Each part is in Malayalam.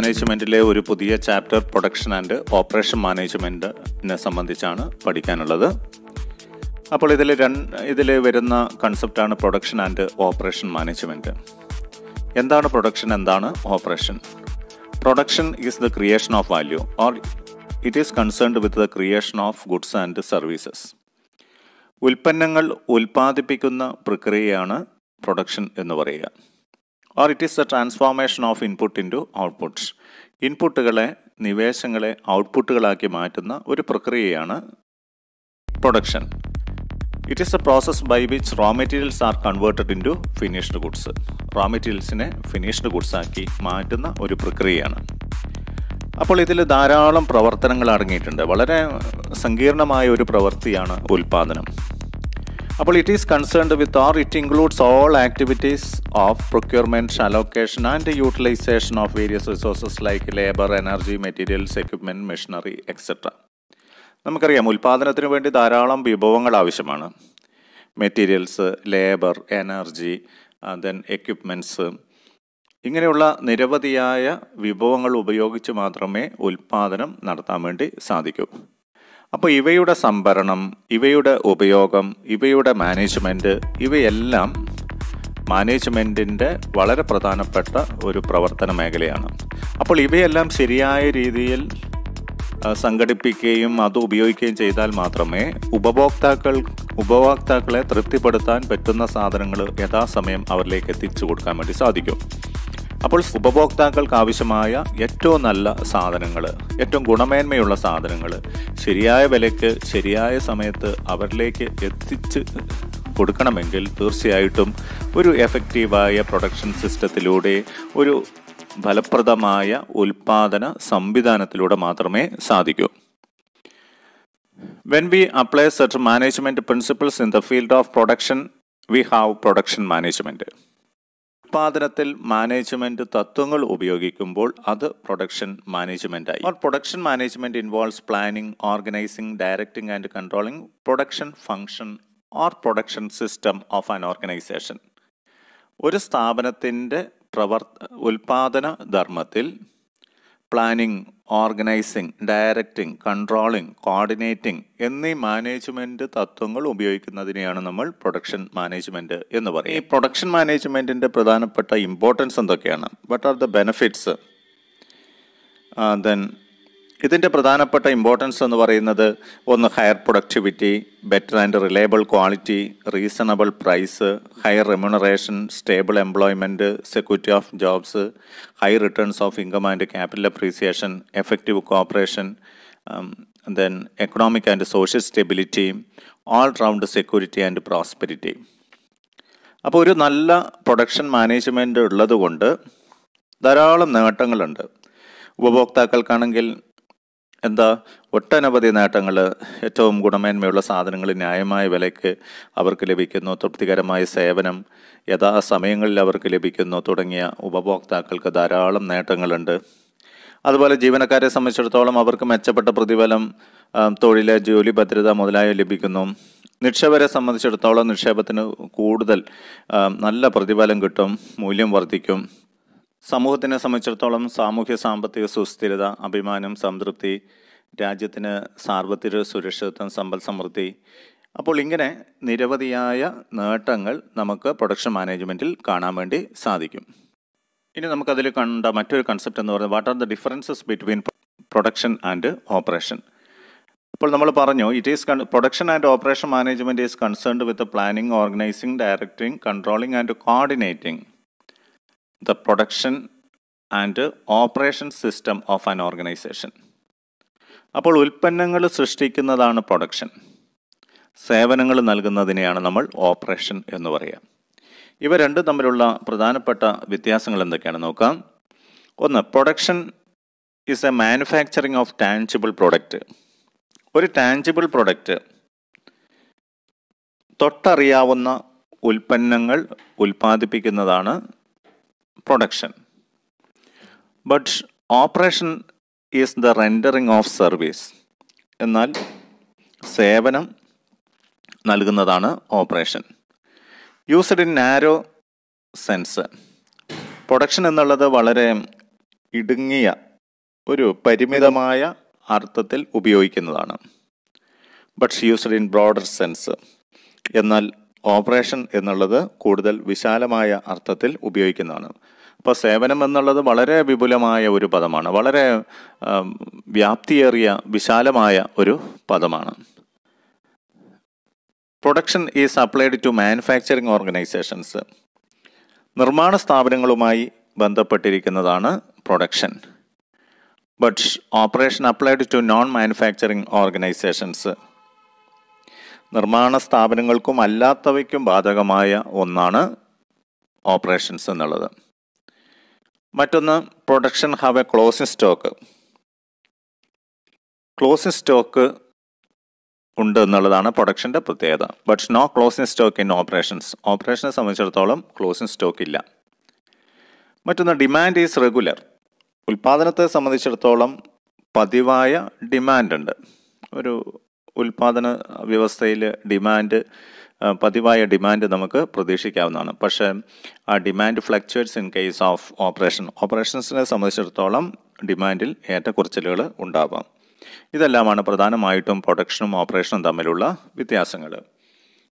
മാനേജ്മെന്റിലെ ഒരു പുതിയ ചാപ്റ്റർ പ്രൊഡക്ഷൻ ആൻഡ് ഓപ്പറേഷൻ മാനേജ്മെന്റിനെ സംബന്ധിച്ചാണ് പഠിക്കാനുള്ളത്. അപ്പോൾ ഇതിൽ രണ്ട് ഇതിൽ വരുന്ന കൺസെപ്റ്റാണ് പ്രൊഡക്ഷൻ ആൻഡ് ഓപ്പറേഷൻ മാനേജ്മെന്റ് എന്താണ് പ്രൊഡക്ഷൻ എന്താണ് operation production is the creation of value or it is concerned with the creation of goods and services ഉൽപ്പന്നങ്ങൾ ഉൽപ്പാദിപ്പിക്കുന്ന പ്രക്രിയയാണ് പ്രൊഡക്ഷൻ എന്ന് പറയുക. Or it is the transformation of input into outputs ഇൻപുട്ടുകളെ നിവേശങ്ങളെ ഔട്ട്പുട്ടുകളാക്കി മാറ്റുന്ന ഒരു പ്രക്രിയയാണ് production it is a process by which raw materials are converted into finished goods raw മെറ്റീരിയൽസിനെ finished goods ആക്കി മാറ്റുന്ന ഒരു പ്രക്രിയയാണ്. അപ്പോൾ ഇതിൽ ധാരാളം പ്രവർത്തനങ്ങൾ അടങ്ങിയിട്ടുണ്ട്. വളരെ സങ്കീർണമായ ഒരു പ്രവൃത്തിയാണ് ഉൽപാദനം. അപ്പോൾ it is concerned with or it includes all activities of procurement allocation and utilisation of various resources like labour energy materials equipment machinery etcetera നമുക്കറിയാം ഉൽപാദനത്തിന് വേണ്ടി ധാരാളം വിഭവങ്ങൾ ആവശ്യമാണ്. Materials labour energy then equipments ഇങ്ങനെയുള്ള നിരവധിയായ വിഭവങ്ങൾ ഉപയോഗിച്ച് മാത്രമേ ഉൽപാദനം നടത്താൻ വേണ്ടി സാധിക്കൂ. അപ്പോൾ ഇവയുടെ സംഭരണം ഇവയുടെ ഉപയോഗം ഇവയുടെ മാനേജ്മെന്റ് ഇവയെല്ലാം മാനേജ്മെന്റിന്റെ വളരെ പ്രധാനപ്പെട്ട ഒരു പ്രവർത്തന മേഖലയാണ്. അപ്പോൾ ഇവയെല്ലാം ശരിയായ രീതിയിൽ സംഘടിപ്പിക്കുകയും അത് ഉപയോഗിക്കുകയും ചെയ്താൽ മാത്രമേ ഉപഭോക്താക്കൾ ഉപഭോക്താക്കളെ തൃപ്തിപ്പെടുത്താൻ പറ്റുന്ന സാധനങ്ങൾ യഥാസമയം അവരിലേക്ക് എത്തിച്ചു കൊടുക്കാൻ വേണ്ടി സാധിക്കും. അപ്പോൾ ഉപഭോക്താക്കൾക്ക് ആവശ്യമായ ഏറ്റവും നല്ല സാധനങ്ങൾ ഏറ്റവും ഗുണമേന്മയുള്ള സാധനങ്ങൾ ശരിയായ വിലയ്ക്ക് ശരിയായ സമയത്ത് അവരിലേക്ക് എത്തിച്ച് കൊടുക്കണമെങ്കിൽ തീർച്ചയായിട്ടും ഒരു എഫക്റ്റീവായ പ്രൊഡക്ഷൻ സിസ്റ്റത്തിലൂടെ ഒരു ഫലപ്രദമായ ഉൽപാദന സംവിധാനത്തിലൂടെ മാത്രമേ സാധിക്കൂ. When we apply search management principles in the field of production we have production management ഉൽപാദനത്തിൽ മാനേജ്മെന്റ് തത്വങ്ങൾ ഉപയോഗിക്കുമ്പോൾ അത് പ്രൊഡക്ഷൻ മാനേജ്മെന്റ് ആയി production management involves planning organising directing and controlling production function or production system of an organisation ഒരു സ്ഥാപനത്തിന്റെ പ്രവർ ഉൽപാദന ധർമ്മത്തിൽ planning organising directing controlling coordinating എന്നീ മാനേജ്മെന്റ് തത്വങ്ങൾ ഉപയോഗിക്കുന്നതിനെയാണ് നമ്മൾ പ്രൊഡക്ഷൻ മാനേജ്മെന്റ് എന്ന് പറയും ഈ പ്രൊഡക്ഷൻ മാനേജ്മെന്റിന്റെ പ്രധാനപ്പെട്ട ഇമ്പോർട്ടൻസ് എന്തൊക്കെയാണ്? What are the benefits then ഇതിന്റെ പ്രധാനപ്പെട്ട ഇമ്പോർട്ടൻസ് എന്ന് പറയുന്നത് ഒന്ന് higher productivity better and reliable quality reasonable price higher remuneration stable employment security of jobs high returns of income and capital appreciation effective cooperation then economic and social stability all round security and prosperity അപ്പോൾ ഒരു നല്ല പ്രൊഡക്ഷൻ മാനേജ്മെന്റ് ഉള്ളതുകൊണ്ട് ധാരാളം നേട്ടങ്ങളുണ്ട്. ഉപഭോക്താക്കൾക്കാണെങ്കിൽ എന്താ ഒട്ടനവധി നേട്ടങ്ങൾ ഏറ്റവും ഗുണമേന്മയുള്ള സാധനങ്ങൾ ന്യായമായ വിലയ്ക്ക് അവർക്ക് ലഭിക്കുന്നു. തൃപ്തികരമായ സേവനം യഥാസമയങ്ങളിൽ അവർക്ക് ലഭിക്കുന്നു തുടങ്ങിയ ഉപഭോക്താക്കൾക്ക് ധാരാളം നേട്ടങ്ങളുണ്ട്. അതുപോലെ ജീവനക്കാരെ സംബന്ധിച്ചിടത്തോളം അവർക്ക് മെച്ചപ്പെട്ട പ്രതിഫലം തൊഴിൽ ജോലി ഭദ്രത മുതലായവ ലഭിക്കുന്നു. നിക്ഷേപരെ സംബന്ധിച്ചിടത്തോളം നിക്ഷേപത്തിന് കൂടുതൽ നല്ല പ്രതിഫലം കിട്ടും മൂല്യം വർദ്ധിക്കും. സമൂഹത്തിനെ സംബന്ധിച്ചിടത്തോളം സാമൂഹ്യ സാമ്പത്തിക സുസ്ഥിരത അഭിമാനം സംതൃപ്തി രാജ്യത്തിന് സാർവത്രിക സുരക്ഷിതത്വം സമ്പൽ സമൃദ്ധി. അപ്പോൾ ഇങ്ങനെ നിരവധിയായ നേട്ടങ്ങൾ നമുക്ക് പ്രൊഡക്ഷൻ മാനേജ്മെന്റിൽ കാണാൻ വേണ്ടി സാധിക്കും. ഇനി നമുക്കതിൽ കണ്ട മറ്റൊരു കൺസെപ്റ്റ് എന്ന് പറയുന്നത് what are the differences between production and operation അപ്പോൾ നമ്മൾ പറഞ്ഞു it is production and operation management is concerned with planning organising directing controlling and coordinating the production and operation system of an organisation അപ്പോൾ ഉൽപ്പന്നങ്ങൾ സൃഷ്ടിക്കുന്നതാണ് പ്രൊഡക്ഷൻ സേവനങ്ങൾ നൽകുന്നതിനെയാണ് നമ്മൾ ഓപ്പറേഷൻ എന്ന് പറയുക. ഇവ രണ്ടും തമ്മിലുള്ള പ്രധാനപ്പെട്ട വ്യത്യാസങ്ങൾ എന്തൊക്കെയാണ് നോക്കാം. ഒന്ന് production is a manufacturing of tangible product ഒരു ടാൻജിബിൾ പ്രൊഡക്റ്റ് തൊട്ടറിയാവുന്ന ഉൽപ്പന്നങ്ങൾ ഉൽപ്പാദിപ്പിക്കുന്നതാണ് production but operation is the rendering of service എന്നാൽ സേവനം നൽകുന്നതാണ് operation used in narrow sense production എന്നുള്ളത് വളരെ ഇടുങ്ങിയ ഒരു പരിമിതമായ അർത്ഥത്തിൽ ഉപയോഗിക്കുന്നതാണ്. But's used in broader sense എന്നാൽ ഓപ്പറേഷൻ എന്നുള്ളത് കൂടുതൽ വിശാലമായ അർത്ഥത്തിൽ ഉപയോഗിക്കുന്നതാണ്. അപ്പോൾ സേവനം എന്നുള്ളത് വളരെ വിപുലമായ ഒരു പദമാണ്. വളരെ വ്യാപ്തിയേറിയ വിശാലമായ ഒരു പദമാണ്. Production is applied to manufacturing organisations നിർമ്മാണ സ്ഥാപനങ്ങളുമായി ബന്ധപ്പെട്ടിരിക്കുന്നതാണ് production but operation applied to non manufacturing organisations നിർമ്മാണ സ്ഥാപനങ്ങൾക്കും അല്ലാത്തവയ്ക്കും ബാധകമായ ഒന്നാണ് ഓപ്പറേഷൻസ് എന്നുള്ളത്. മറ്റൊന്ന് production have a closing stock. Closing stock ഉണ്ട് എന്നുള്ളതാണ് പ്രൊഡക്ഷന്റെ പ്രത്യേകത. But no closing stock in operations ഓപ്പറേഷനെ സംബന്ധിച്ചിടത്തോളം ക്ലോസിംഗ് സ്റ്റോക്ക് ഇല്ല. മറ്റൊന്ന് ഡിമാൻഡ് ഈസ് റെഗുലർ ഉൽപ്പാദനത്തെ സംബന്ധിച്ചിടത്തോളം പതിവായ ഡിമാൻഡ് ഉണ്ട്. ഒരു ഉൽപ്പാദന വ്യവസ്ഥയിൽ ഡിമാൻഡ് പതിവായ ഡിമാൻഡ് നമുക്ക് പ്രതീക്ഷിക്കാവുന്നതാണ്. പക്ഷേ ആ demand fluctuates in case of operation. ഓപ്പറേഷൻസിനെ സംബന്ധിച്ചിടത്തോളം ഡിമാൻഡിൽ ഏറ്റക്കുറച്ചിലുകൾ ഉണ്ടാവാം. ഇതെല്ലാമാണ് പ്രധാനമായിട്ടും പ്രൊഡക്ഷനും ഓപ്പറേഷനും തമ്മിലുള്ള വ്യത്യാസങ്ങൾ.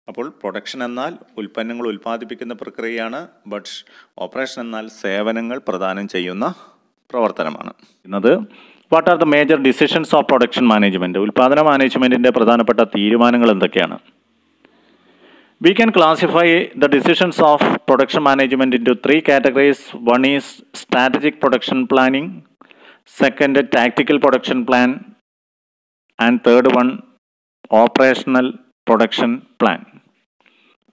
അപ്പോൾ പ്രൊഡക്ഷൻ എന്നാൽ ഉൽപ്പന്നങ്ങൾ ഉൽപ്പാദിപ്പിക്കുന്ന പ്രക്രിയയാണ് ബട്ട് ഓപ്പറേഷൻ എന്നാൽ സേവനങ്ങൾ പ്രദാനം ചെയ്യുന്ന പ്രവർത്തനമാണ്. എന്നത് what are the major decisions of production management ഉൽപ്പാദന മാനേജ്മെന്റിന്റെ പ്രധാനപ്പെട്ട തീരുമാനങ്ങൾ എന്തൊക്കെയാണ് We can classify the decisions of production management into three categories. One is strategic production planning, second, tactical production plan, and third one, operational production plan.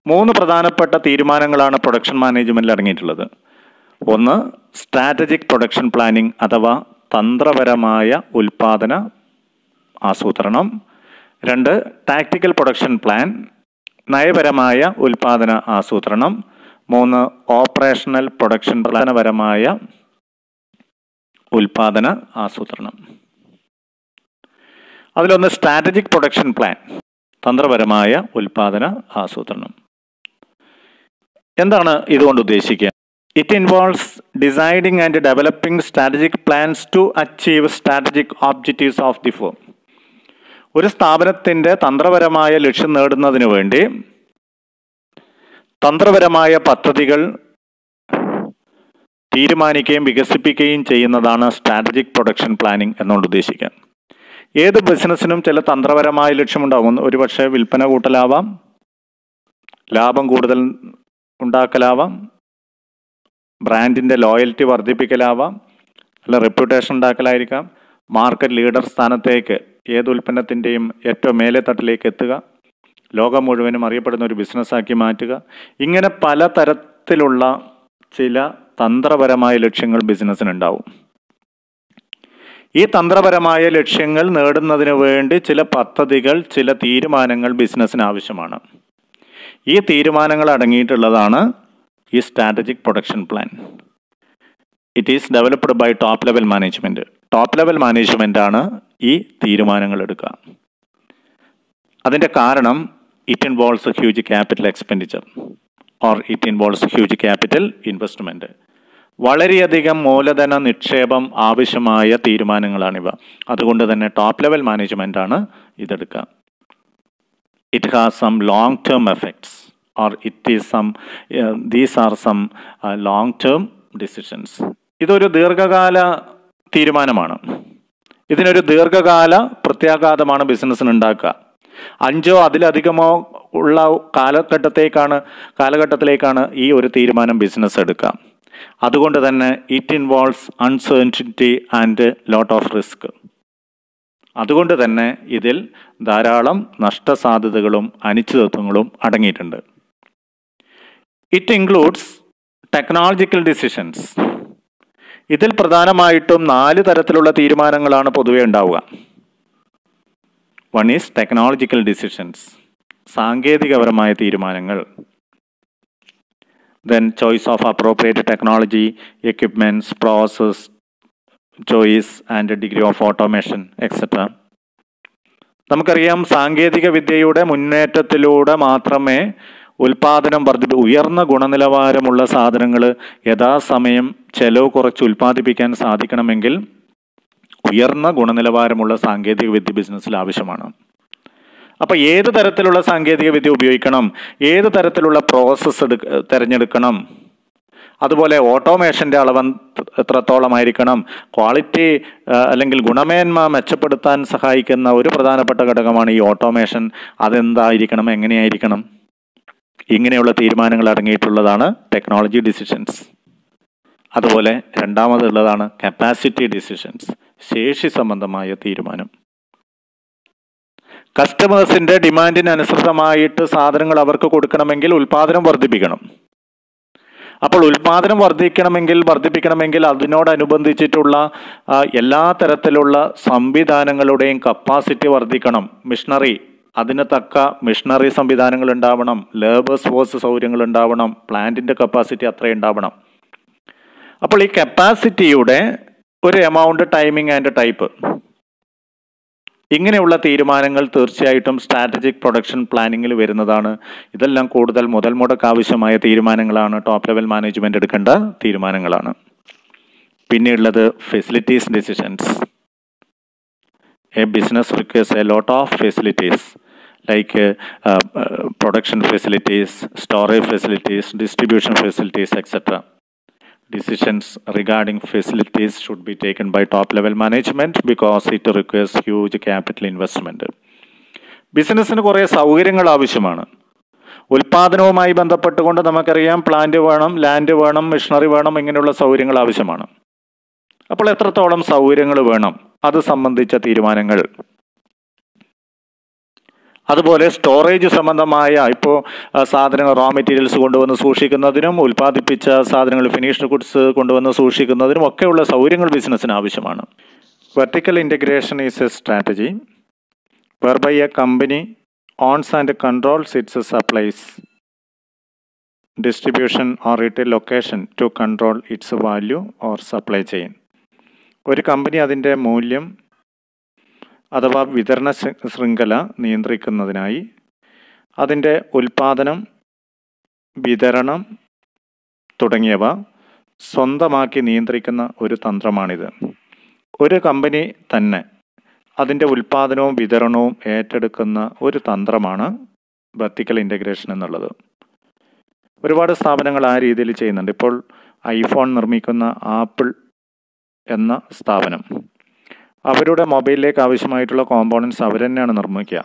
മൂന്ന് പ്രധാനപ്പെട്ട തീരുമാനങ്ങളാണ് പ്രൊഡക്ഷൻ മാനേജ്മെന്റിൽ അടങ്ങിയിട്ടുള്ളത് ഒന്ന് സ്ട്രാറ്റജിക് പ്രൊഡക്ഷൻ പ്ലാനിംഗ് അഥവാ തന്ത്രപരമായ ഉൽപാദന ആസൂത്രണം. രണ്ട് ടാക്ടിക്കൽ പ്രൊഡക്ഷൻ പ്ലാൻ നയപരമായ ഉൽപാദന ആസൂത്രണം. മൂന്ന് ഓപ്പറേഷണൽ പ്രൊഡക്ഷൻ പ്രധാനപരമായ ഉൽപാദന ആസൂത്രണം. അതിലൊന്ന് സ്ട്രാറ്റജിക് പ്രൊഡക്ഷൻ പ്ലാൻ തന്ത്രപരമായ ഉൽപാദന ആസൂത്രണം. എന്താണ് ഇതുകൊണ്ട് ഉദ്ദേശിക്കുക? It involves designing and developing strategic plans to achieve strategic objectives of the firm. ഒരു സ്ഥാപനത്തിന്റെ തന്ത്രപരമായ ലക്ഷ്യം നേടുന്നതിന് വേണ്ടി തന്ത്രപരമായ പദ്ധതികൾ തീരുമാനിക്കുകയും വികസിപ്പിക്കുകയും ചെയ്യുന്നതാണ് സ്ട്രാറ്റജിക് പ്രൊഡക്ഷൻ പ്ലാനിംഗ് എന്നുകൊണ്ട് ഉദ്ദേശിക്കുക ഏത് ബിസിനസ്സിനും ചില തന്ത്രപരമായ ലക്ഷ്യമുണ്ടാകും ഒരുപക്ഷെ വിൽപ്പന കൂട്ടലാവാം ലാഭം കൂടുതൽ ഉണ്ടാക്കലാവാം ബ്രാൻഡിന്റെ ലോയൽറ്റി വർദ്ധിപ്പിക്കലാവാം അല്ല റെപ്യൂട്ടേഷൻ ഉണ്ടാക്കലായിരിക്കാം മാർക്കറ്റ് ലീഡർ സ്ഥാനത്തേക്ക് ഏത് ഉൽപ്പന്നത്തിന്റെയും ഏറ്റവും മേലെ തട്ടിലേക്ക് എത്തുക ലോകം മുഴുവനും അറിയപ്പെടുന്ന ഒരു ബിസിനസ്സാക്കി മാറ്റുക. ഇങ്ങനെ പല തരത്തിലുള്ള ചില തന്ത്രപരമായ ലക്ഷ്യങ്ങൾ ബിസിനസ്സിനുണ്ടാവും ഈ തന്ത്രപരമായ ലക്ഷ്യങ്ങൾ നേടുന്നതിന് വേണ്ടി ചില പദ്ധതികൾ ചില തീരുമാനങ്ങൾ ബിസിനസ്സിന് ആവശ്യമാണ്. ഈ തീരുമാനങ്ങൾ അടങ്ങിയിട്ടുള്ളതാണ് ഈ strategic production plan it is developed by top level management top level management ആണ് ഈ തീരുമാനങ്ങൾ എടുക്കുക. അതിന്റെ കാരണം it involves huge capital expenditure or it involves huge capital investment വളരെയധികം മൂലധന നിക്ഷേപം ആവശ്യമായ തീരുമാനങ്ങളാണിവ അതുകൊണ്ട് തന്നെ ടോപ്പ് ലെവൽ മാനേജ്മെന്റ് ആണ് ഇതെടുക്കുക. It has some long term effects or it is some these are some long term decisions ഇതൊരു ദീർഘകാല തീരുമാനമാണ്. ഇതിനൊരു ദീർഘകാല പ്രത്യാഘാതമാണ് ബിസിനസ്സിന് ഉണ്ടാക്കുക അഞ്ചോ അതിലധികമോ ഉള്ള കാലഘട്ടത്തേക്കാണ് കാലഘട്ടത്തിലേക്കാണ് ഈ ഒരു തീരുമാനം ബിസിനസ് എടുക്കുക. അതുകൊണ്ട് തന്നെ it involves uncertainty and lot of risk അതുകൊണ്ട് തന്നെ ഇതിൽ ധാരാളം നഷ്ടസാധ്യതകളും അനിശ്ചിതത്വങ്ങളും അടങ്ങിയിട്ടുണ്ട്. ഇറ്റ് ഇൻക്ലൂഡ്സ് ടെക്നോളജിക്കൽ ഡിസിഷൻസ് ഇതിൽ പ്രധാനമായിട്ടും നാല് തരത്തിലുള്ള തീരുമാനങ്ങളാണ് പൊതുവെ ഉണ്ടാവുക. വൺ ഈസ് ടെക്നോളജിക്കൽ ഡിസിഷൻസ് സാങ്കേതികപരമായ തീരുമാനങ്ങൾ. Then choice of appropriate technology equipments process choice and degree of automation etcetera നമുക്കറിയാം സാങ്കേതിക വിദ്യയുടെ മുന്നേറ്റത്തിലൂടെ മാത്രമേ ഉൽപാദനം വർദ്ധിപ്പി ഉയർന്ന ഗുണനിലവാരമുള്ള സാധനങ്ങൾ യഥാസമയം ചെലവ് കുറച്ച് ഉൽപ്പാദിപ്പിക്കാൻ സാധിക്കണമെങ്കിൽ ഉയർന്ന ഗുണനിലവാരമുള്ള സാങ്കേതിക വിദ്യ ബിസിനസ്സിൽ ആവശ്യമാണ്. അപ്പോൾ ഏത് തരത്തിലുള്ള സാങ്കേതിക വിദ്യ ഉപയോഗിക്കണം? ഏത് തരത്തിലുള്ള പ്രോസസ്സ് എടു തിരഞ്ഞെടുക്കണം? അതുപോലെ ഓട്ടോമേഷന്റെ അളവ് എത്രത്തോളമായിരിക്കണം? ക്വാളിറ്റി അല്ലെങ്കിൽ ഗുണമേന്മ മെച്ചപ്പെടുത്താൻ സഹായിക്കുന്ന ഒരു പ്രധാനപ്പെട്ട ഘടകമാണ് ഈ ഓട്ടോമേഷൻ. അതെന്തായിരിക്കണം? എങ്ങനെയായിരിക്കണം? ഇങ്ങനെയുള്ള തീരുമാനങ്ങൾ അടങ്ങിയിട്ടുള്ളതാണ് ടെക്നോളജി ഡിസിഷൻസ് അതുപോലെ രണ്ടാമതുള്ളതാണ് കപ്പാസിറ്റി ഡിസിഷൻസ് ശേഷി സംബന്ധമായ തീരുമാനം. കസ്റ്റമേഴ്സിന്റെ ഡിമാൻഡിന് അനുസൃതമായിട്ട് സാധനങ്ങൾ അവർക്ക് കൊടുക്കണമെങ്കിൽ ഉൽപാദനം വർദ്ധിപ്പിക്കണം. അപ്പോൾ ഉൽപാദനം വർദ്ധിക്കണമെങ്കിൽ വർദ്ധിപ്പിക്കണമെങ്കിൽ അതിനോടനുബന്ധിച്ചിട്ടുള്ള എല്ലാ തരത്തിലുള്ള സംവിധാനങ്ങളുടെയും കപ്പാസിറ്റി വർദ്ധിക്കണം. മിഷണറി അതിന് തക്ക മിഷണറി സംവിധാനങ്ങൾ ഉണ്ടാവണം ലേബേഴ്സ് ഫോഴ്സ് സൗകര്യങ്ങൾ ഉണ്ടാവണം പ്ലാന്റിന്റെ കപ്പാസിറ്റി അത്രയും ഉണ്ടാവണം. അപ്പോൾ ഈ കപ്പാസിറ്റിയുടെ ഒരു എമൗണ്ട് ടൈമിംഗ് ആൻഡ് ടൈപ്പ് ഇങ്ങനെയുള്ള തീരുമാനങ്ങൾ തീർച്ചയായിട്ടും സ്ട്രാറ്റജിക് പ്രൊഡക്ഷൻ പ്ലാനിങ്ങിൽ വരുന്നതാണ്. ഇതെല്ലാം കൂടുതൽ മുതൽ മുടക്ക് ആവശ്യമായ തീരുമാനങ്ങളാണ്. ടോപ്പ് ലെവൽ മാനേജ്മെന്റ് എടുക്കേണ്ട തീരുമാനങ്ങളാണ്. പിന്നെയുള്ളത് facilities decisions a business requires a lot of facilities like production facilities storage facilities distribution facilities etcetera decisions regarding facilities should be taken by top level management because it requires huge capital investment. ബിസിനസ്സിന് കുറേ സൗകര്യങ്ങൾ ആവശ്യമാണ്. ഉൽപാദനവുമായി ബന്ധപ്പെട്ടുകൊണ്ട് നമുക്കറിയാം പ്ലാന്റ് വേണം ലാൻഡ് വേണം മെഷീനറി വേണം ഇങ്ങനെയുള്ള സൗകര്യങ്ങൾ ആവശ്യമാണ്. അപ്പോൾ എത്രത്തോളം സൗകര്യങ്ങൾ വേണം? അത് സംബന്ധിച്ച തീരുമാനങ്ങൾ. അതുപോലെ സ്റ്റോറേജ് സംബന്ധമായ ഇപ്പോൾ സാധനങ്ങൾ റോ മെറ്റീരിയൽസ് കൊണ്ടുവന്ന് സൂക്ഷിക്കുന്നതിനും ഉൽപ്പാദിപ്പിച്ച സാധനങ്ങൾ ഫിനിഷ്ഡ് ഗുഡ്സ് കൊണ്ടുവന്ന് സൂക്ഷിക്കുന്നതിനും ഒക്കെയുള്ള സൗകര്യങ്ങൾ ബിസിനസ്സിന് ആവശ്യമാണ്. Vertical integration is a strategy whereby a company owns and controls its supplies distribution or retail location to control its value or supply chain ഒരു കമ്പനി അതിന്റെ മൂല്യം അഥവാ വിതരണ ശൃംഖല നിയന്ത്രിക്കുന്നതിനായി അതിന്റെ ഉൽപാദനം വിതരണം തുടങ്ങിയവ സ്വന്തമാക്കി നിയന്ത്രിക്കുന്ന ഒരു തന്ത്രമാണിത്. ഒരു കമ്പനി തന്നെ അതിന്റെ ഉൽപാദനവും വിതരണവും ഏറ്റെടുക്കുന്ന ഒരു തന്ത്രമാണ് വെർട്ടിക്കൽ ഇന്റഗ്രേഷൻ എന്നുള്ളത്. ഒരുപാട് സ്ഥാപനങ്ങൾ ആ രീതിയിൽ ചെയ്യുന്നുണ്ട്. ഇപ്പോൾ ഐഫോൺ നിർമ്മിക്കുന്ന ആപ്പിൾ എന്ന സ്ഥാപനം. അവരുടെ മൊബൈലിലേക്ക് ആവശ്യമായിട്ടുള്ള കോമ്പോണൻസ് അവർ തന്നെയാണ് നിർമ്മിക്കുക.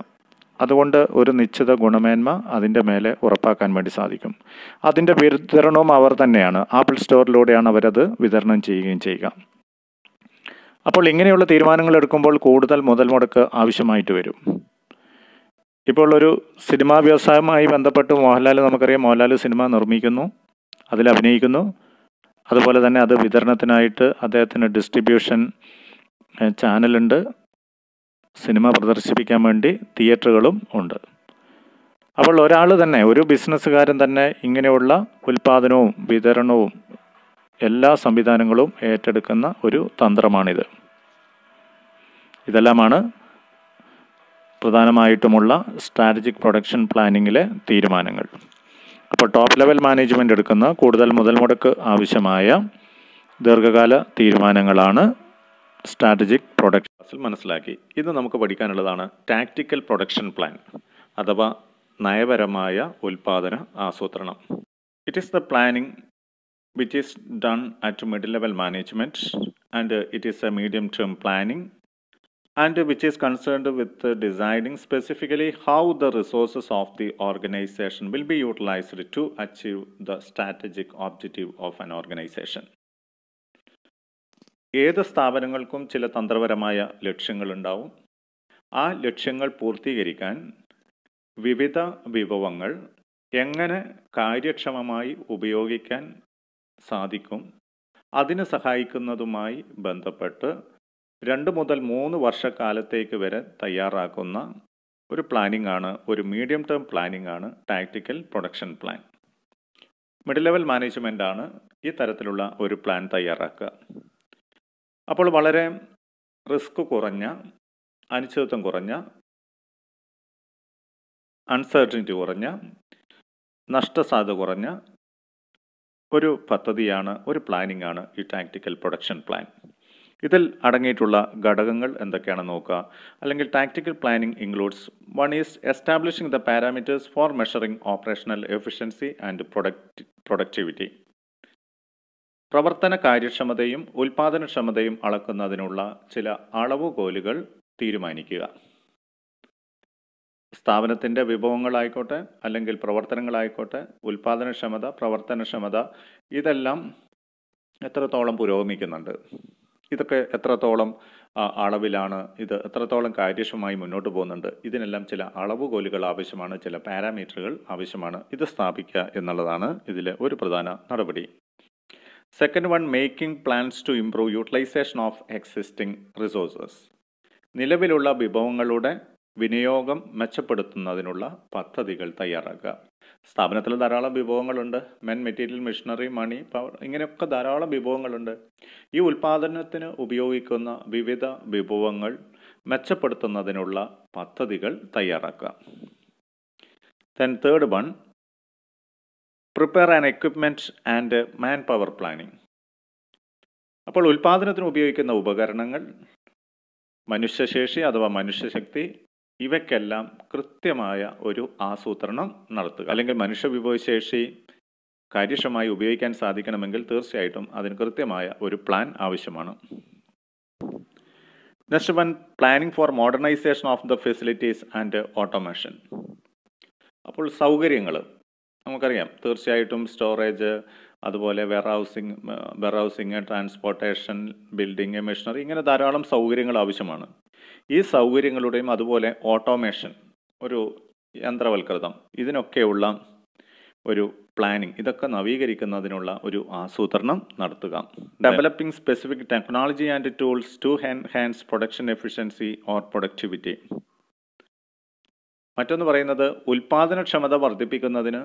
അതുകൊണ്ട് ഒരു നിശ്ചിത ഗുണമേന്മ അതിന്റെ മേലെ ഉറപ്പാക്കാൻ വേണ്ടി സാധിക്കും. അതിന്റെ വിതരണവും അവർ തന്നെയാണ്. ആപ്പിൾ സ്റ്റോറിലൂടെയാണ് അവരത് വിതരണം ചെയ്യുകയും ചെയ്യുക. അപ്പോൾ ഇങ്ങനെയുള്ള തീരുമാനങ്ങൾ എടുക്കുമ്പോൾ കൂടുതൽ മുതൽ മുടക്ക് ആവശ്യമായിട്ട് വരും. ഇപ്പോൾ ഒരു സിനിമാ വ്യവസായവുമായി ബന്ധപ്പെട്ട് മോഹൻലാൽ നമുക്കറിയാം മോഹൻലാൽ സിനിമ നിർമ്മിക്കുന്നു അതിൽ അഭിനയിക്കുന്നു. അതുപോലെ തന്നെ അത് വിതരണത്തിനായിട്ട് അദ്ദേഹത്തിന് ഡിസ്ട്രിബ്യൂഷൻ ചാനലുണ്ട്. സിനിമ പ്രദർശിപ്പിക്കാൻ വേണ്ടി തിയേറ്ററുകളും ഉണ്ട്. അപ്പോൾ ഒരാൾ തന്നെ ഒരു ബിസിനസ്സുകാരൻ തന്നെ ഇങ്ങനെയുള്ള ഉൽപ്പാദനവും വിതരണവും എല്ലാ സംവിധാനങ്ങളും ഏറ്റെടുക്കുന്ന ഒരു തന്ത്രമാണിത്. ഇതെല്ലാമാണ് പ്രധാനമായിട്ടുമുള്ള സ്ട്രാറ്റജിക് പ്രൊഡക്ഷൻ പ്ലാനിങ്ങിലെ തീരുമാനങ്ങൾ. അപ്പോൾ ടോപ്പ് ലെവൽ മാനേജ്മെന്റ് എടുക്കുന്ന കൂടുതൽ മുതൽ മുടക്ക് ആവശ്യമായ ദീർഘകാല തീരുമാനങ്ങളാണ് സ്ട്രാറ്റജിക് പ്രൊഡക്ഷൻ മനസ്സിലാക്കി ഇത് നമുക്ക് പഠിക്കാനുള്ളതാണ് ടാക്റ്റിക്കൽ പ്രൊഡക്ഷൻ പ്ലാൻ അഥവാ നയപരമായ ഉൽപാദന ആസൂത്രണം it is the planning which is done at middle level management and uh, it is a medium term planning and which is concerned with uh, deciding specifically how the resources of the organization will be utilized to achieve the strategic objective of an organization. ഏത് സ്ഥാപനങ്ങൾക്കും ചില തന്ത്രപരമായ ലക്ഷ്യങ്ങളുണ്ടാവും. ആ ലക്ഷ്യങ്ങൾ പൂർത്തീകരിക്കാൻ വിവിധ വിഭവങ്ങൾ എങ്ങനെ കാര്യക്ഷമമായി ഉപയോഗിക്കാൻ സാധിക്കും അതിന് സഹായിക്കുന്നതുമായി ബന്ധപ്പെട്ട് രണ്ട് മുതൽ മൂന്ന് വർഷക്കാലത്തേക്ക് വരെ തയ്യാറാക്കുന്ന ഒരു പ്ലാനിംഗ് ആണ് ഒരു മീഡിയം ടേം പ്ലാനിംഗ് ആണ് tactical production plan. Middle level management ആണ് ഈ തരത്തിലുള്ള ഒരു പ്ലാൻ തയ്യാറാക്കുക. അപ്പോൾ വളരെ റിസ്ക് കുറഞ്ഞ അനിശ്ചിതത്വം കുറഞ്ഞ അൺസർട്ടനിറ്റി കുറഞ്ഞ നഷ്ടസാധ്യത കുറഞ്ഞ ഒരു പദ്ധതിയാണ് ഒരു പ്ലാനിംഗ് ആണ് ഈ ടാക്ടിക്കൽ പ്രൊഡക്ഷൻ പ്ലാൻ ഇതിൽ അടങ്ങിയിട്ടുള്ള ഘടകങ്ങൾ എന്തൊക്കെയാണെന്ന് നോക്കുക? അല്ലെങ്കിൽ tactical planning includes one is establishing the parameters for measuring operational efficiency and product productivity പ്രവർത്തന കാര്യക്ഷമതയും ഉൽപാദനക്ഷമതയും അളക്കുന്നതിനുള്ള ചില അളവുകോലുകൾ തീരുമാനിക്കുക. സ്ഥാപനത്തിന്റെ വിഭവങ്ങളായിക്കോട്ടെ അല്ലെങ്കിൽ പ്രവർത്തനങ്ങളായിക്കോട്ടെ ഉൽപാദനക്ഷമത പ്രവർത്തനക്ഷമത ഇതെല്ലാം എത്രത്തോളം പുരോഗമിക്കുന്നുണ്ട്? ഇതൊക്കെ എത്രത്തോളം അളവിലാണ് ഇത് എത്രത്തോളം കാര്യക്ഷമമായി മുന്നോട്ട് പോകുന്നുണ്ട്? ഇതിനെല്ലാം ചില അളവുകോലുകൾ ആവശ്യമാണ് ചില പാരാമീറ്ററുകൾ ആവശ്യമാണ്. ഇത് സ്ഥാപിക്കുക എന്നുള്ളതാണ് ഇതിലെ ഒരു പ്രധാന നടപടി. Second one making plans to improve utilisation of existing resources നിലവിലുള്ള വിഭവങ്ങളുടെ വിനിയോഗം മെച്ചപ്പെടുത്തുന്നതിനുള്ള പദ്ധതികൾ തയ്യാറാക്കുക. സ്ഥാപനത്തിൽ ധാരാളം വിഭവങ്ങളുണ്ട്. Men material machinery money power ഇങ്ങനെയൊക്കെ ധാരാളം വിഭവങ്ങളുണ്ട്. ഈ ഉൽപ്പാദനത്തിന് ഉപയോഗിക്കുന്ന വിവിധ വിഭവങ്ങൾ മെച്ചപ്പെടുത്തുന്നതിനുള്ള പദ്ധതികൾ തയ്യാറാക്കുക. Then third one prepare and equipment and manpower planning അപ്പോൾ ഉൽപ്പാദനത്തിന് ഉപയോഗിക്കുന്ന ഉപകരണങ്ങൾ മനുഷ്യശേഷി അഥവാ മനുഷ്യശക്തി ഇവയ്ക്കെല്ലാം കൃത്യമായ ഒരു ആസൂത്രണം നടത്തുക. അല്ലെങ്കിൽ മനുഷ്യ വിഭവശേഷി കാര്യക്ഷമമായി ഉപയോഗിക്കാൻ സാധിക്കണമെങ്കിൽ തീർച്ചയായിട്ടും അതിന് കൃത്യമായ ഒരു പ്ലാൻ ആവശ്യമാണ്. Next one planning for modernisation of the facilities and automation അപ്പോൾ സൗകര്യങ്ങൾ നമുക്കറിയാം. തീർച്ചയായിട്ടും സ്റ്റോറേജ് അതുപോലെ warehousing warehousing transportation building machinery ഇങ്ങനെ ധാരാളം സൗകര്യങ്ങൾ ആവശ്യമാണ്. ഈ സൗകര്യങ്ങളുടെയും അതുപോലെ ഓട്ടോമേഷൻ ഒരു യന്ത്രവൽകൃതം ഇതിനൊക്കെയുള്ള ഒരു പ്ലാനിങ് ഇതൊക്കെ നവീകരിക്കുന്നതിനുള്ള ഒരു ആസൂത്രണം നടത്തുക. Developing specific technology and tools to enhance production efficiency or productivity മറ്റൊന്ന് പറയുന്നത് ഉൽപാദനക്ഷമത വർദ്ധിപ്പിക്കുന്നതിന്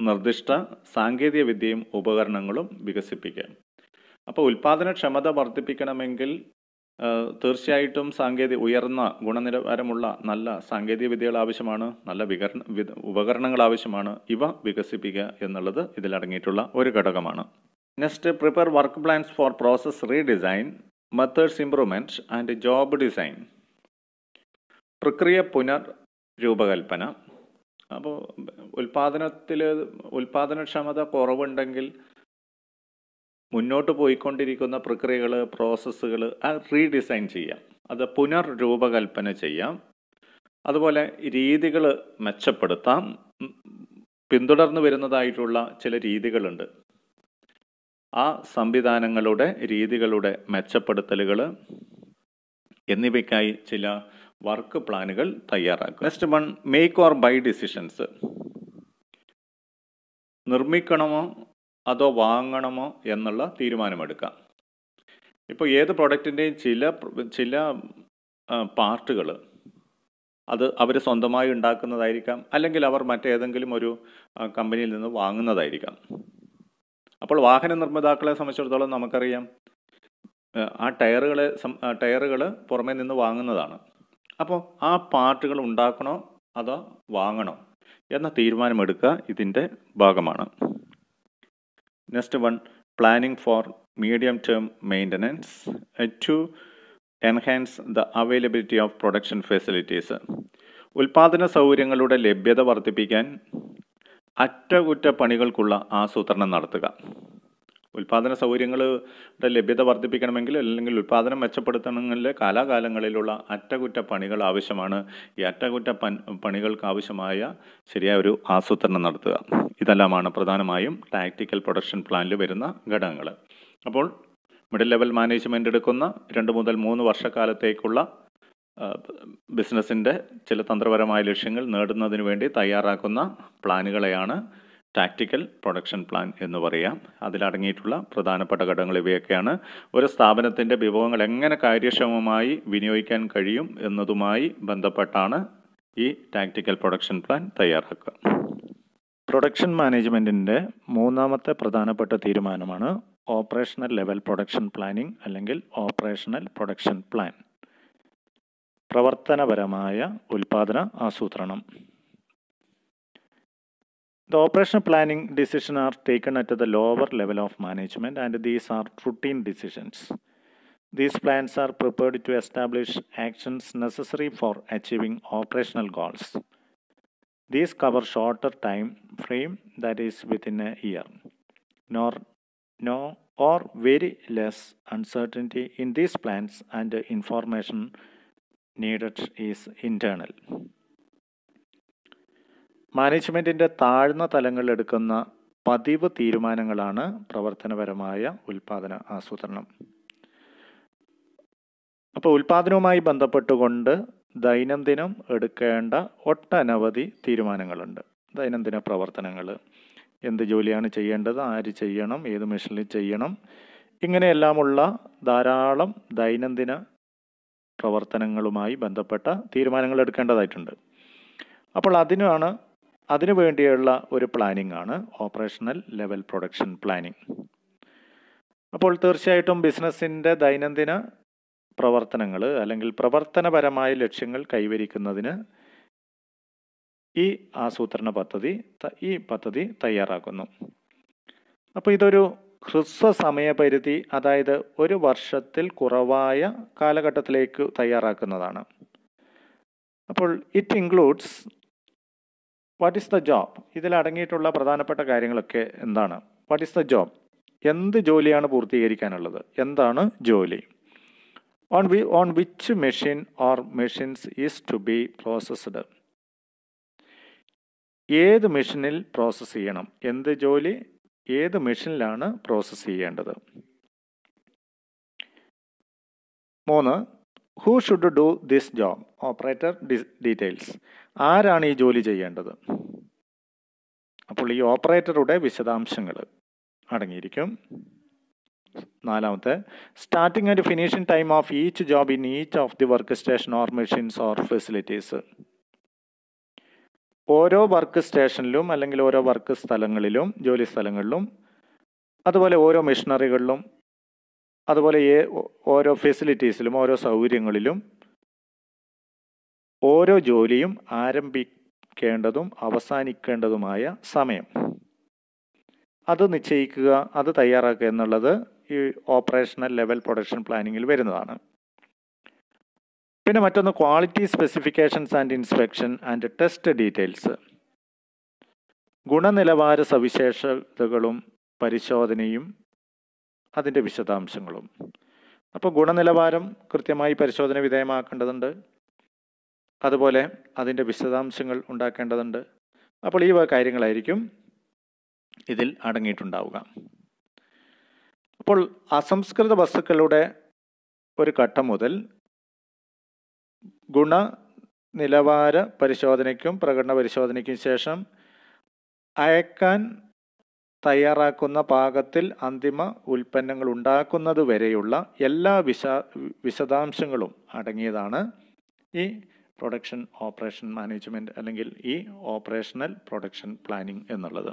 നിർദ്ദിഷ്ട സാങ്കേതിക വിദ്യയും ഉപകരണങ്ങളും വികസിപ്പിക്കാം അപ്പോൾ ഉൽപാദനക്ഷമത വർദ്ധിപ്പിക്കണമെങ്കിൽ തീർച്ചയായിട്ടും സാങ്കേതിക ഉയർന്ന ഗുണനിലവാരമുള്ള നല്ല സാങ്കേതിക വിദ്യകൾ ആവശ്യമാണ് നല്ല വികരണ ഉപകരണങ്ങൾ ആവശ്യമാണ്. ഇവ വികസിപ്പിക്കുക എന്നുള്ളത് ഇതിലടങ്ങിയിട്ടുള്ള ഒരു ഘടകമാണ്. Next prepare work plans for process redesign methods improvement and job design. പ്രക്രിയ പുനർ രൂപകൽപ്പന. അപ്പോൾ ഉൽപാദനത്തിൽ ഉൽപാദനക്ഷമത കുറവുണ്ടെങ്കിൽ മുന്നോട്ട് പോയിക്കൊണ്ടിരിക്കുന്ന പ്രക്രിയകൾ പ്രോസസ്സുകൾ റീഡിസൈൻ ചെയ്യാം. അത് പുനർരൂപകൽപ്പന ചെയ്യാം. അതുപോലെ രീതികൾ മെച്ചപ്പെടുത്താം. പിന്തുടർന്നു വരുന്നതായിട്ടുള്ള ചില രീതികളുണ്ട്. ആ സംവിധാനങ്ങളുടെ രീതികളുടെ മെച്ചപ്പെടുത്തലുകൾ എന്നിവയ്ക്കായി ചില വർക്ക് പ്ലാനുകൾ തയ്യാറാക്കുക. Next one make or buy decisions നിർമ്മിക്കണമോ അതോ വാങ്ങണമോ എന്നുള്ള തീരുമാനമെടുക്കാം. ഇപ്പോൾ ഏത് പ്രൊഡക്റ്റിന്റെയും ചില ചില പാർട്ടുകൾ അത് അവർ സ്വന്തമായി ഉണ്ടാക്കുന്നതായിരിക്കാം അല്ലെങ്കിൽ അവർ മറ്റേതെങ്കിലും ഒരു കമ്പനിയിൽ നിന്ന് വാങ്ങുന്നതായിരിക്കാം. അപ്പോൾ വാഹന നിർമ്മാതാക്കളെ സംബന്ധിച്ചിടത്തോളം നമുക്കറിയാം ആ, ടയറുകളെ ടയറുകൾ പുറമേ നിന്ന് വാങ്ങുന്നതാണ്. അപ്പോൾ ആ പാർട്ടുകൾ ഉണ്ടാക്കണോ അതോ വാങ്ങണോ എന്ന തീരുമാനമെടുക്കുക ഇതിന്റെ ഭാഗമാണ്. Next one planning for medium term maintenance to enhance the availability of production facilities ഉൽപാദന സൗകര്യങ്ങളുടെ ലഭ്യത വർദ്ധിപ്പിക്കാൻ അറ്റകുറ്റപ്പണികൾക്കുള്ള ആസൂത്രണം നടത്തുക. ഉൽപാദന സൗകര്യങ്ങളുടെ ലഭ്യത വർദ്ധിപ്പിക്കണമെങ്കിൽ അല്ലെങ്കിൽ ഉൽപാദനം മെച്ചപ്പെടുത്തണമെങ്കിൽ കാലാകാലങ്ങളിലുള്ള അറ്റകുറ്റപ്പണികൾ ആവശ്യമാണ്. ഈ അറ്റകുറ്റ പൻ- പണികൾക്ക് ആവശ്യമായ ശരിയായ ഒരു ആസൂത്രണം നടത്തുക. ഇതെല്ലാമാണ് പ്രധാനമായും ടാക്റ്റിക്കൽ പ്രൊഡക്ഷൻ പ്ലാനിൽ വരുന്ന ഘടകങ്ങൾ അപ്പോൾ മിഡിൽ ലെവൽ മാനേജ്മെന്റ് എടുക്കുന്ന രണ്ട് മുതൽ മൂന്ന് വർഷക്കാലത്തേക്കുള്ള ബിസിനസ്സിന്റെ ചില തന്ത്രപരമായ ലക്ഷ്യങ്ങൾ നേടുന്നതിന് വേണ്ടി തയ്യാറാക്കുന്ന പ്ലാനുകളെയാണ് ടാക്ടിക്കൽ പ്രൊഡക്ഷൻ പ്ലാൻ എന്ന് പറയാം. അതിലടങ്ങിയിട്ടുള്ള പ്രധാനപ്പെട്ട ഘടകങ്ങൾ ഇവയൊക്കെയാണ്. ഒരു സ്ഥാപനത്തിന്റെ വിഭവങ്ങൾ എങ്ങനെ കാര്യക്ഷമമായി വിനിയോഗിക്കാൻ കഴിയും എന്നതുമായി ബന്ധപ്പെട്ടാണ് ഈ ടാക്ടിക്കൽ പ്രൊഡക്ഷൻ പ്ലാൻ തയ്യാറാക്കുക. പ്രൊഡക്ഷൻ മാനേജ്മെന്റിന്റെ മൂന്നാമത്തെ പ്രധാനപ്പെട്ട തീരുമാനമാണ് ഓപ്പറേഷണൽ ലെവൽ പ്രൊഡക്ഷൻ പ്ലാനിംഗ് അല്ലെങ്കിൽ ഓപ്പറേഷണൽ പ്രൊഡക്ഷൻ പ്ലാൻ പ്രവർത്തനപരമായ ഉൽപാദന ആസൂത്രണം. The operational planning decisions are taken at the lower level of management and these are routine decisions. These plans are prepared to establish actions necessary for achieving operational goals. These cover shorter time frame that is within a year. Nor no or very less uncertainty in these plans and the information needed is internal. മാനേജ്മെന്റിന്റെ താഴ്ന്ന തലങ്ങളിലെടുക്കുന്ന പതിവ് തീരുമാനങ്ങളാണ് പ്രവർത്തനപരമായ ഉൽപാദന ആസൂത്രണം. അപ്പോൾ ഉൽപാദനവുമായി ബന്ധപ്പെട്ടുകൊണ്ട് ദൈനംദിനം എടുക്കേണ്ട ഒട്ടനവധി തീരുമാനങ്ങളുണ്ട്. ദൈനംദിന പ്രവർത്തനങ്ങൾ. എന്ത് ജോലിയാണ് ചെയ്യേണ്ടത്? ആര് ചെയ്യണം? ഏത് മെഷീനിൽ ചെയ്യണം? ഇങ്ങനെയെല്ലാമുള്ള ധാരാളം ദൈനംദിന പ്രവർത്തനങ്ങളുമായി ബന്ധപ്പെട്ട തീരുമാനങ്ങൾ എടുക്കേണ്ടതായിട്ടുണ്ട്. അപ്പോൾ അതിനാണ് അതിനു വേണ്ടിയുള്ള ഒരു പ്ലാനിംഗ് ആണ് ഓപ്പറേഷണൽ ലെവൽ പ്രൊഡക്ഷൻ പ്ലാനിംഗ് അപ്പോൾ തീർച്ചയായിട്ടും ബിസിനസ്സിന്റെ ദൈനംദിന പ്രവർത്തനങ്ങൾ അല്ലെങ്കിൽ പ്രവർത്തനപരമായ ലക്ഷ്യങ്ങൾ കൈവരിക്കുന്നതിന് ഈ ആസൂത്രണ പദ്ധതി ഈ പദ്ധതി തയ്യാറാക്കുന്നു. അപ്പോൾ ഇതൊരു ഹ്രസ്വ സമയപരിധി അതായത് ഒരു വർഷത്തിൽ കുറവായ കാലഘട്ടത്തിലേക്ക് തയ്യാറാക്കുന്നതാണ്. അപ്പോൾ it includes what is the job ഇതിൽ അടങ്ങിയിട്ടുള്ള പ്രധാനപ്പെട്ട കാര്യങ്ങളൊക്കെ എന്താണ്? വാട്ട് ഈസ് ദ ജോബ് എന്ത് ജോലിയാണ് പൂർത്തീകരിക്കാനുള്ളത്? എന്താണ് ജോലി? On we on which machine or machines is to be processed ഏത് മെഷീനിൽ പ്രോസസ്സ് ചെയ്യണം? എന്ത് ജോലി? ഏത് മെഷീനിലാണ് പ്രോസസ്സ് ചെയ്യേണ്ടത്? മൂന്ന് who should do this job operator details ആരാണ് ഈ ജോലി ചെയ്യേണ്ടത്? അപ്പോൾ ഈ ഓപ്പറേറ്ററുടെ വിശദാംശങ്ങൾ അടങ്ങിയിരിക്കും. നാലാമത്തെ starting and finishing time of each job in each of the work station or machines or facilities ഓരോ വർക്ക് സ്റ്റേഷനിലും അല്ലെങ്കിൽ ഓരോ വർക്ക് സ്ഥലങ്ങളിലും ജോലി സ്ഥലങ്ങളിലും അതുപോലെ ഓരോ മെഷീനറികളിലും അതുപോലെ ഓരോ ഫെസിലിറ്റീസിലും ഓരോ സൗകര്യങ്ങളിലും ഓരോ ജോലിയും ആരംഭിക്കേണ്ടതും അവസാനിക്കേണ്ടതുമായ സമയം. അത് നിശ്ചയിക്കുക അത് തയ്യാറാക്കുക എന്നുള്ളത് ഈ ഓപ്പറേഷണൽ ലെവൽ പ്രൊഡക്ഷൻ പ്ലാനിങ്ങിൽ വരുന്നതാണ്. പിന്നെ മറ്റൊന്ന് quality specifications and inspection and test details. ഗുണനിലവാര സവിശേഷതകളും പരിശോധനയും അതിന്റെ വിശദാംശങ്ങളും. അപ്പോൾ ഗുണനിലവാരം കൃത്യമായി പരിശോധന വിധേയമാക്കേണ്ടതുണ്ട്. അതുപോലെ അതിന്റെ വിശദാംശങ്ങൾ ഉണ്ടാക്കേണ്ടതുണ്ട്. അപ്പോൾ ഈ വക കാര്യങ്ങളായിരിക്കും ഇതിൽ അടങ്ങിയിട്ടുണ്ടാവുക. അപ്പോൾ അസംസ്കൃത വസ്തുക്കളുടെ ഒരു ഘട്ടം മുതൽ ഗുണ നിലവാര പരിശോധനയ്ക്കും പ്രകടന പരിശോധനയ്ക്കും ശേഷം അയക്കാൻ തയ്യാറാക്കുന്ന പാകത്തിൽ അന്തിമ ഉൽപ്പന്നങ്ങൾ ഉണ്ടാക്കുന്നത് വരെയുള്ള എല്ലാ വിശ വിശദാംശങ്ങളും അടങ്ങിയതാണ് ഈ പ്രൊഡക്ഷൻ ഓപ്പറേഷൻ മാനേജ്മെന്റ് അല്ലെങ്കിൽ ഈ ഓപ്പറേഷണൽ പ്രൊഡക്ഷൻ പ്ലാനിംഗ് എന്നുള്ളത്.